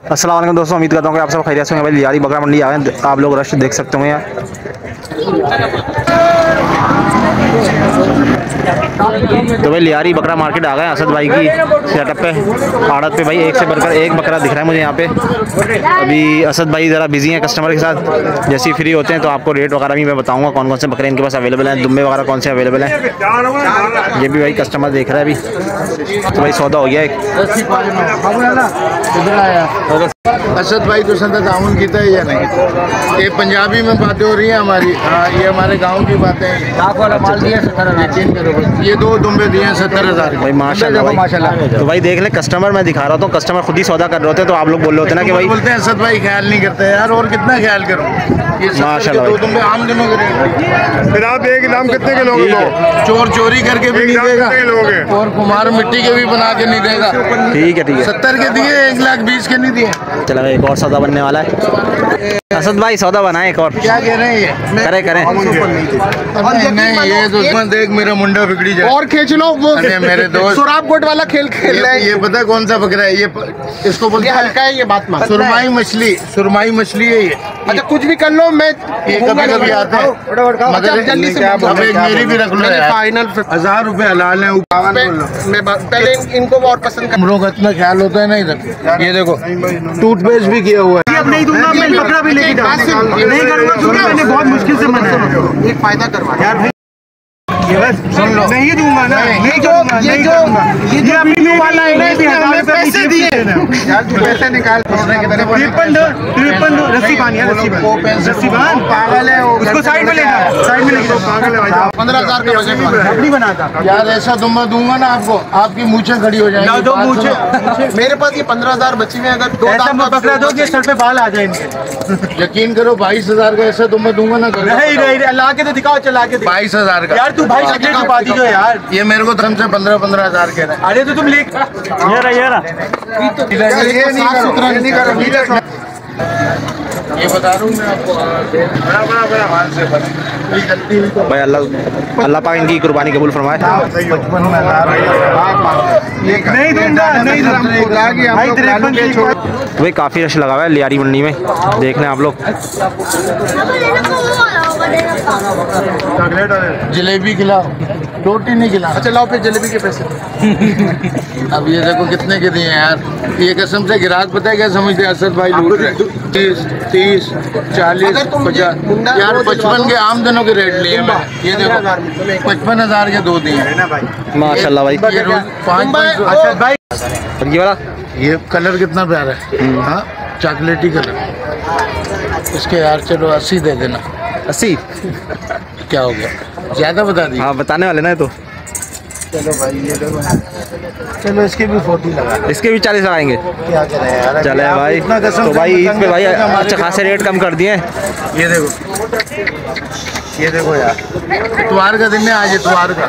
असलम दोस्तों, उम्मीद करता हूँ कि आप सबसे होंगे। भाई लियारी बकरा मंडी आए हैं, आप लोग रश देख सकते होंगे तो भाई लियारी बकरा मार्केट आ गए असद भाई की सेटअप पे। आड़त पे भाई एक से बढ़कर एक बकरा दिख रहा है मुझे यहाँ पे। अभी असद भाई ज़रा बिज़ी हैं कस्टमर के साथ। जैसे ही फ्री होते हैं तो आपको रेट वगैरह भी मैं बताऊँगा कौन कौन से बकरे इनके पास अवेलेबल हैं, दुम्बे वगैरह कौन से अवेलेबल हैं। ये भी भाई कस्टमर देख रहा है अभी। तो भाई सौदा हो गया एक। असद भाई तो संत ताउन की है या नहीं? ये पंजाबी में बातें हो रही हैं हमारी। हाँ ये हमारे गाँव की बातें हैं। लाख वाला माल दिया सत्तर हज़ार। ये दो दुम्बे दिए हैं सत्तर हज़ार। भाई माशाल्लाह माशाल्लाह। तो भाई देख ले कस्टमर मैं दिखा रहा हूँ कस्टमर खुद ही सौदा कर रहे होते तो आप लोग बोल रहे होते ना कि भाई बोलते हैं असद भाई ख्याल नहीं करते यार और कितना ख्याल करूँ? ये माशाल्लाह दो। दुम्बे आम दिनों के फिर आप एक दाम कितने के लोगे? चोर चोरी करके भी नहीं देगा। और कुमार मिट्टी के भी बना के नहीं देगा। ठीक है ठीक है। सत्तर के दिए एक लाख बीस के नहीं दिए। चलो एक और सौदा बनने वाला है। असद भाई सौदा बनाए एक और। क्या कह रहे हैं ये? करें करें। नहीं नहीं ये दुश्मन देख मेरा मुंडा बिगड़ी जाए। और खींच लो वो मेरे दोस्त। सुराब गोट वाला खेल खेल रहे ये, हैं। ये पता है कौन सा बकरा है? ये इसको बोलते हैं हल्का है ये बात मान। सुरमाई मछली सुरमाई मछली है ये। अच्छा कुछ भी कर लो मैं ये कभी कभी आता है। मगर जल्दी से अब एक मेरी भी रख लो फाइनल हज़ार रुपए हलाल है मैं पहले इनको और पसंद कर का इतना ख्याल होता है ना इधर। ये देखो टूथपेस्ट भी किया हुआ है। नहीं दूँगा मैं कपड़ा भी लेके जाऊँगा। नहीं करूँगा क्योंकि मैंने बहुत मुश्किल से मना एक फ़ायदा करवा यार भाई सुन लो। नहीं दूँगा ना नहीं। जो ये जो ये जो वाला है ना इसने हमें पैसे दिए। यार तू पैसे निकाल। तिरपन दो तिरपन दो रस्सी बाँध यार रस्सी बाँध। रस्सी बाँध। पागल है उसको साइड में ले जा साइड में लेके जाओ पागल है भाई पंद्रह हज़ार का बजट नहीं बनाता। यार ऐसा दुम्बा दूँगा ना आपको। आपकी मूछें खड़ी हो जाएँगी। दो मेरे पास ये पंद्रह हज़ार बची हुई अगर दो बकरा दो सर पे बाल आ जाए इनके। यकीन करो बाईस हज़ार का ऐसा दुम्बा दूँगा ना। नहीं नहीं ला के तो दिखाओ चला के दिखाओ। बाईस हज़ार का। यार तू भाई छुपा दीजिए यार। ये मेरे को धर्म से पंद्रह पंद्रह हज़ार कह रहे हैं। अरे तो तुम ले ये रहा ये रहा। ये नहीं करो ये बता रहा हूँ मैं आपको। बड़ा बड़ा बड़ा हाल से भाई अल्लाह अल्लाह पाक इनकी कुर्बानी कबूल फरमाए। बचपन में नहीं दूँगा नहीं तो भाई काफ़ी रश लगा हुआ है लियारी मंडी में। देख लें आप लोग। जलेबी खिलाओ। रोटी नहीं खिलाओ अच्छा लाओ फिर जलेबी के पैसे। अब ये देखो कितने के दिए हैं यार। ये कसम से ग्राहक पता है क्या समझते हैं असद भाई लूट रहे तीस तीस चालीस पचास। यार पचपन के आमदनों के रेट लिए मैं ये देखो पचपन हज़ार के दो दिए माशाल्लाह भाई। ये पाँच अच्छा भाई ये वाला। ये कलर कितना प्यारा है। हाँ चॉकलेटी कलर। इसके यार चलो अस्सी दे देना। अस्सी। क्या हो गया? ज़्यादा बता दी। हाँ बताने वाले ना तो। चलो भाई ये देखो चलो इसके भी फोर्टी लगा। इसके भी चालीस लगाएँगे। क्या करें यार? चले भाई। तो भाई ईद पे भाई अच्छा खासे रेट कम कर दिए। ये देखो। ये देखो यार। इतवार का दिन है आज इतवार का।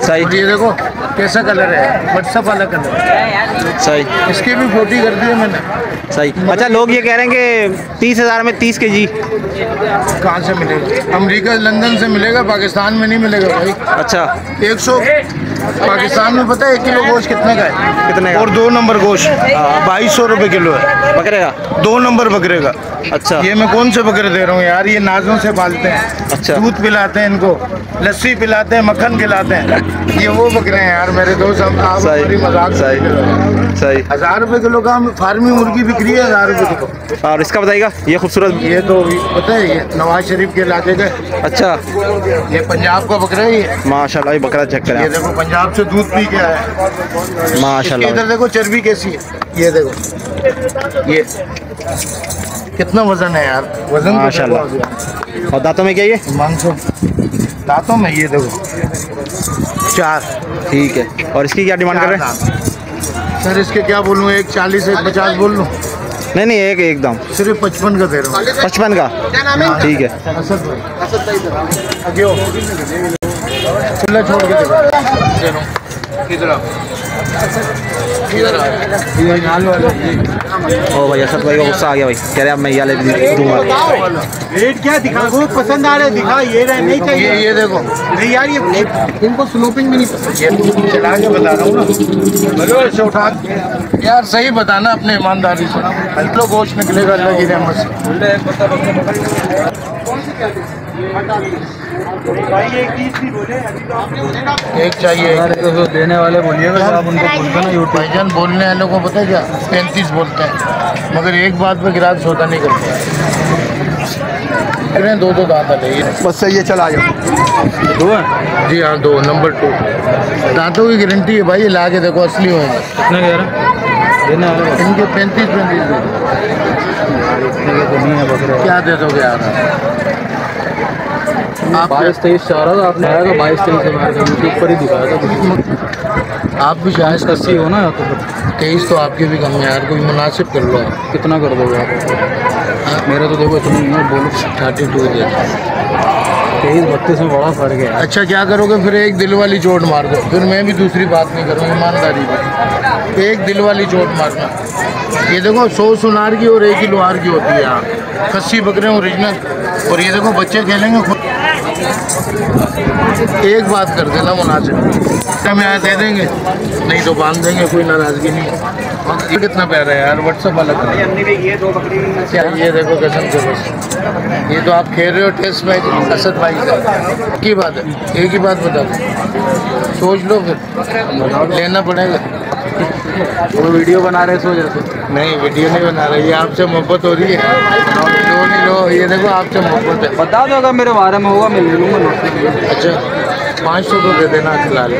सही। ये देखो कैसा कलर है? व्हाट्सअप वाला कलर सही। इसके भी फोर्टी कर दिए मैंने। सही। अच्छा लोग ये कह रहे हैं कि तीस हज़ार में तीस के जी कहाँ से मिलेगा? अमेरिका लंदन से मिलेगा पाकिस्तान में नहीं मिलेगा भाई। अच्छा। एक सौ पाकिस्तान में पता है एक किलो गोश्त कितने का है? कितने का? और दो नंबर गोश्त बाईस सौ रुपये किलो है। बकरे का दो नंबर बकरे का अच्छा। ये मैं कौन से बकरे दे रहा हूँ यार? ये नाजों से पालते हैं। अच्छा। दूध पिलाते हैं इनको लस्सी पिलाते हैं मक्खन खिलाते हैं। ये वो बकरे हैं यार मेरे दोस्त हम आप सही मज़ाक सही सही। हज़ार रुपए किलो का हम फार्मी मुर्गी बिक्री है हज़ार रुपए किलो। और इसका बताइएगा ये खूबसूरत ये तो पता है ये नवाज़ शरीफ के इलाके का। अच्छा। ये पंजाब का बकरा है ये। माशाल्लाह ये बकरा चेक ये देखो पंजाब से दूध पी के आया है। माशाल्लाह। इधर देखो चर्बी कैसी है? ये देखो। ये कितना वज़न है यार? वज़न तो माशाल्लाह। और दांतों में क्या ये? मानसो दांतों में ये देखो। चार। ठीक है। और इसकी क्या डिमांड कर रहे हैं? सर इसके क्या बोलूँ? एक चालीस एक पचास बोल लूँ? नहीं नहीं एक एकदम सिर्फ़ पचपन का दे रहा हूँ। पचपन का? ठीक है। असद भाई। छोड़ के दे रहा हूँ। इधर ओ भाई असद भाई को गुस्सा आ गया भाई कह रहे अब मैं ये वाले दूँगा रेट क्या दिखा वो पसंद आ रहा है दिखा ये रहे नहीं चाहिए ये देखो नहीं यार ये इनको स्लोपिंग भी नहीं पसंद चला के बता रहा हूँ ना इसे उठा के। यार सही बताना अपने ईमानदारी से हल्को गोश्त निकलेगा अल्लाह की रहमत से भाई एक चीज़ भी बोले अभी तो एक चाहिए तो देने वाले बोलिएगा आप उनको बोलते ना यूट्यूब भाईजान बोलने वालों को पता है क्या? पैंतीस बोलते हैं। मगर एक बात पे गिराक सौदा नहीं करते। हैं दो दो दांत ये। बस सही है चला जाओ। दो है? जी हाँ दो नंबर टू दांतों की गारंटी है भाई ला के देखो असली होंगे। कितने कह रहे हैं? देने वाले इनके पैंतीस पैंतीस इतने तो है क्या दे दोगे यार आप? बाईस तेईस चाह रहा था आपने आया था बाईस तेईस से बाहर यूट्यूब पर ही दिखाया था आप भी शायद अस्सी हो ना तो तेईस तो आपके भी कम है यार कोई मुनासिब कर लो आप। कितना कर दोगे आप? मेरा तो देखो इतना ही है बोलो। थर्टी टू दे। तेईस बत्तीस में बड़ा फ़र्क है। अच्छा क्या करोगे? फिर एक दिल वाली चोट मार दो। फिर मैं भी दूसरी बात नहीं करूँगा ईमानदारी से एक दिल वाली चोट मारना। ये देखो सौ सुनार की और एक ही लोहार की होती है। यहाँ खस्सी बकरे ओरिजिनल और ये देखो बच्चे खेलेंगे खुद। एक बात कर देना मुनासिब हमें यहाँ दे देंगे? नहीं तो बाँध देंगे कोई नाराज़गी नहीं। ये कितना प्यारा है यार व्हाट्सअप वाला कर ये देखो कसम से बस। ये तो आप खेल रहे हो टेस्ट मैच असद भाई। का की बात है? एक ही बात बता दो। सोच लो फिर। लेना पड़ेगा। वो वीडियो बना रहे सो जैसे नहीं वीडियो नहीं बना रहे ये आपसे मोहब्बत हो रही है। लो नहीं लो। ये देखो आपसे मोहब्बत है। बता दो अगर मेरे बारे में होगा मैं ले लूँगा नोट। अच्छा पाँच सौ तो दे देना फ़िलहाल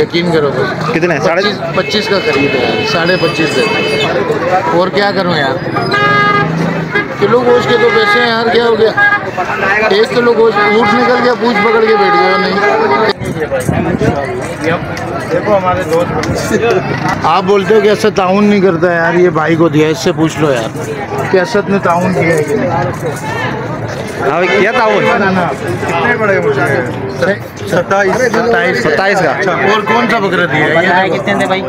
यकीन करो कितने साढ़े पच्चीस का खरीद है। साढ़े पच्चीस दे और क्या करूँ यार? किलो गोश्त के तो पैसे हैं यार क्या हो गया? एक किलो गोश्त ऊँट निकल गया पूछ पकड़ के बैठ गया नहीं। देखो हमारे दोस्त आप बोलते हो कि असद ताउन नहीं करता यार ये भाई को दिया इससे पूछ लो यार। कि असद ने ताउन किया है कि नहीं? हाँ भाई किया था ना ना कितने बड़े सत्ताईस सत्ताईस। सत्ताईस का। अच्छा और कौन सा बकरा दिया है ये कितने थे भाई?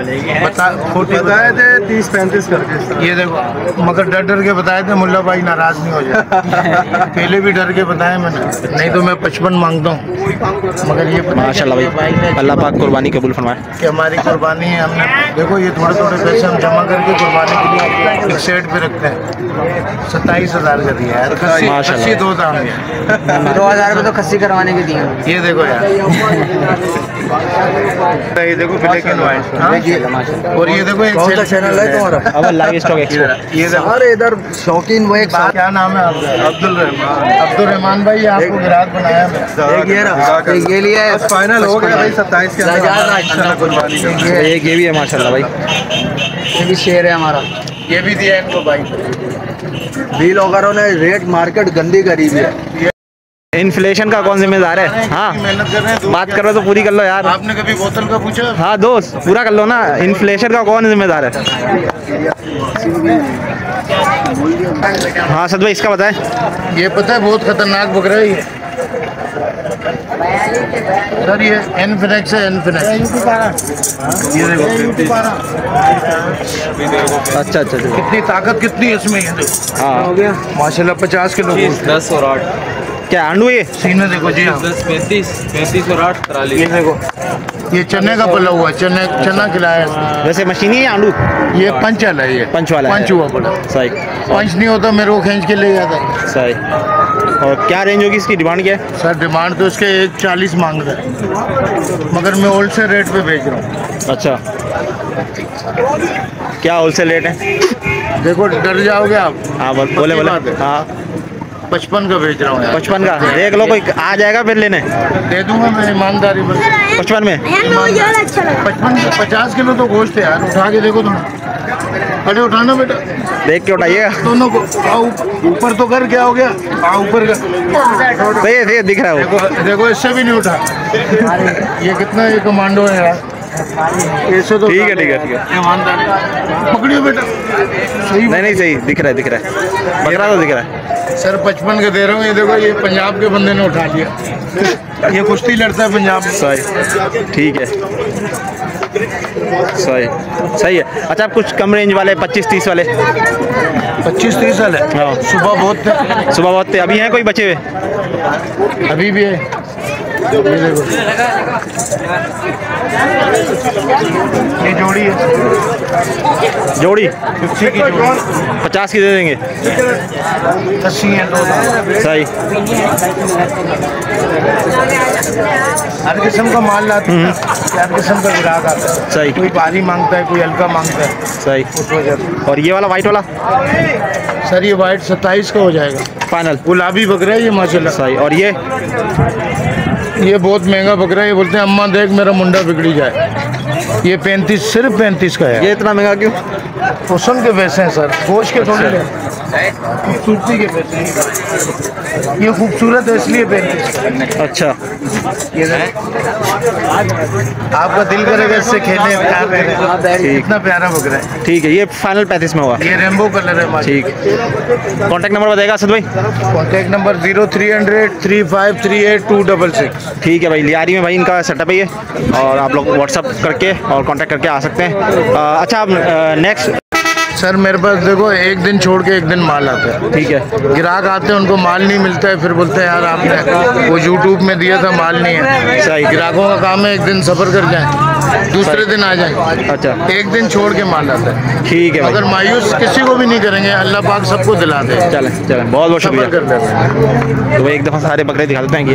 बताए थे तीस पैंतीस करके ये देखो मगर डर डर के बताए थे मुल्ला भाई नाराज़ नहीं हो जाए। पहले भी डर के बताए मैंने। नहीं तो मैं पचपन माँगता हूँ। मगर ये माशाल्लाह भाई। अल्लाह पाक कुर्बानी कबूल फरमाए। कि हमारी कुर्बानी है हमने देखो ये थोड़े थोड़े पैसे हम जमा करके कुर्बानी के लिए एक सेट पे रखते हैं। सत्ताईस हज़ार का दिया है दो दाम दो हज़ार रुपये तो खस्सी करवाने के दिए ये देखो यार। ये देखो ब्लैक एंड व्हाइट और ये देखो एक कौन सा चैनल है तुम्हारा? अब लाइव स्टॉक एक्सपो ये देखो इधर शौकीन वो एक क्या नाम है आपका? अब्दुल रहमान। अब्दुल रहमान भाई आपको ग्राहक बनाया एक ये रहा एक ये लिया है। फाइनल हो गया भाई सत्ताईस के ये एक ये भी है माशाल्लाह भाई। ये भी शेर है हमारा। ये भी दिया इनको भाई। बी लोगरों ने रेट मार्केट गंदी करी है। इन्फ्लेशन का कौन जिम्मेदार है? हाँ। मेहनत कर रहे हैं बात कर रहे तो पूरी कर लो यार। आपने कभी बोतल का पूछा? हाँ दोस्त पूरा कर लो ना। इन्फ्लेशन का कौन जिम्मेदार है? हाँ सद भाई इसका बताएँ। ये पता है बहुत खतरनाक बकरा है ये। सर ये एनफिनेक्स है एनफिनेक्स ये देखो अच्छा अच्छा अच्छा। कितनी ताकत कितनी है इसमें ये देखो। हाँ। माशाल्लाह पचास किलो दस और आठ। क्या आंडू ये? सीने देखो जी हाँ। दस पैंतीस पैंतीस और आठ करा ये देखो। ये चने का पला हुआ है, चने चना खिलाया है वैसे मशीनी है या आंडू ये पंच वाला है ये। पंच वाला पंच हुआ पड़ा सही। पंच नहीं होता मेरे को खींच के ले जाता। सही। और क्या रेंज होगी इसकी? डिमांड क्या है? सर डिमांड तो इसके एक चालीस मांग रहा है। मगर मैं होलसेल रेट पे बेच रहा हूँ। अच्छा। क्या होलसेल रेट है? देखो डर जाओगे आप। हाँ बोले बोले है। पचपन का भेज रहा हूँ पचपन का? देख लो कोई आ जाएगा फिर लेने। दे दूँगा मैं ईमानदारी बस। पचपन में? पचपन पचास किलो तो गोश्त है यार उठा के देखो तुम। अरे उठाना बेटा। देख के उठाइएगा। दोनों को ऊपर तो कर क्या हो गया? हाँ ऊपर का सही है सही दिख रहा है देखो देखो इससे भी नहीं उठा। ये कितना ये कमांडो है यार। ठीक है ठीक है ठीक है। पकड़ियो बेटा। सही नहीं नहीं सही दिख रहा है दिख रहा है। बकरा तो दिख रहा है। सर पचपन का दे रहा हूँ ये देखो ये पंजाब के बंदे ने उठा लिया। ये कुश्ती लड़ता है पंजाब में। सही ठीक है। सही सही है। अच्छा आप कुछ कम रेंज वाले पच्चीस तीस वाले? पच्चीस तीस वाले? हाँ। सुबह बहुत थे। सुबह बहुत थे अभी हैं कोई बचे हुए? अभी भी है। ये जोड़ी है। जोड़ी? फिफ्टी की जोड़ी पचास की दे देंगे। अस्सी है सही। हर किस्म का माल लाते हैं। हर किस्म का ग्राहक आता है। सही। कोई भारी माँगता है कोई हल्का माँगता है। सही। उस वजह और ये वाला वाइट वाला? सर ये वाइट सत्ताईस का हो जाएगा। फाइनल गुलाबी बकरा है ये माशाल्लाह। सही। और ये? ये बहुत महँगा बकरा है ये बोलते हैं अम्मा देख मेरा मुंडा बिगड़ी जाए। ये पैंतीस सिर्फ़ पैंतीस का है। ये इतना महँगा क्यों? हुसन के पैसे हैं सर। कोच के थोड़े हैं। खूबसूरती के हैं ये खूबसूरत है इसलिए पैंतीस अच्छा। ये आपका दिल करेगा इससे खेलने प्यार इतना प्यारा बकरा है। ठीक है ये फाइनल पैंतीस में होगा। ये रेमबो कलर है ठीक। कॉन्टैक्ट नंबर बताएगा असद भाई। Contact number zero three hundred three five three eight two double six ठीक है भाई लियारी में भाई इनका सेटअप है ये। और आप लोग व्हाट्सअप करके और कांटेक्ट करके आ सकते हैं। अच्छा आप नेक्स्ट सर मेरे पास देखो एक दिन छोड़ के एक दिन माल आता है। ठीक है। ग्राहक आते हैं उनको माल नहीं मिलता है फिर बोलते हैं यार आपने वो यूट्यूब में दिया था माल नहीं है। सही। ग्राहकों का काम है एक दिन सफ़र कर जाए दूसरे दिन आ जाए। अच्छा। एक दिन छोड़ के माल आता है। ठीक है अगर मायूस किसी को भी नहीं करेंगे अल्लाह पाक सबको दिलाते हैं चलें चलें। बहुत बहुत शुक्रिया। हैं। तो एक दफ़ा सारे बकरे दिखा देते हैं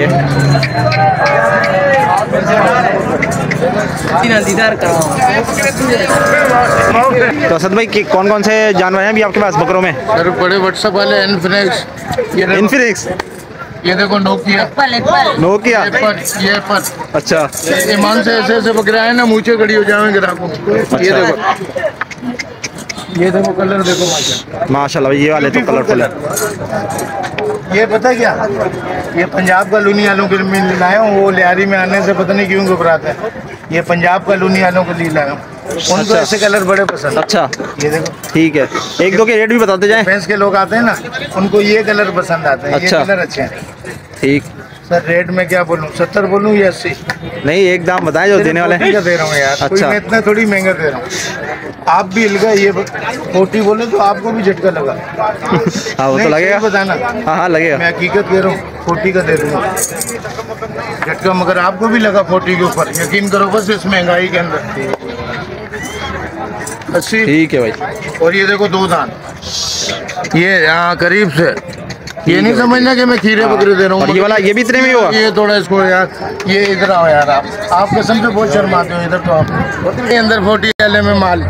तो असद भाई कौन कौन से जानवर हैं अभी आपके पास बकरों में? सर बड़े व्हाट्सअप वाले इन्फिनिक्स ये इन्फिनिक्स ये देखो नोकिया नोकिया ये पर अच्छा। ईमान से ऐसे ऐसे बकरे आए ना मुँचे खड़ी हो जाए ग्राहकों ये अच्छा। देखो। ये देखो कलर देखो माशा माशाल्लाह ये वाले तो कलरफुल है। ये पता क्या? ये पंजाब का लूनी आलू के लिए लाया हूँ वो लियारी में आने से पता नहीं क्यों घबराते हैं। ये पंजाब का लूनी को लीला है। उनको अच्छा। ऐसे कलर बड़े पसंद। अच्छा। ये देखो। ठीक है। एक दो के रेट भी बताते जाएँ। फैंस के लोग आते हैं ना उनको ये कलर पसंद आते हैं। अच्छा। ये कलर अच्छे हैं। ठीक। सर रेट में क्या बोलूँ? सत्तर बोलूँ या अस्सी? नहीं एक दाम बताएँ जो देने वाले दे रहा हूँ यार। कोई अच्छा। मैं इतना थोड़ी महँगा दे रहा हूँ। आप भी हिल गए ये फोर्टी बोले तो आपको भी झटका लगा। हाँ वो तो लगेगा। बताना हाँ हाँ लगेगा। मैं हकीकत कह रहा हूँ फोर्टी का दे दूँगा। झटका मगर आपको भी लगा फोर्टी के ऊपर। यकीन करो बस इस महँगाई के अंदर। अच्छी ठीक है भाई। और ये देखो दो दान। ये यहाँ करीब से। ये नहीं समझना कि मैं खीरे बकरे दे रहा हूँ ये वाला ये भी इतने में हुआ? ये थोड़ा इसको यार ये इधर आओ यार आप। आप कसम से बहुत शर्माते हो इधर तो आप। अंदर फोर्टी एल में माल।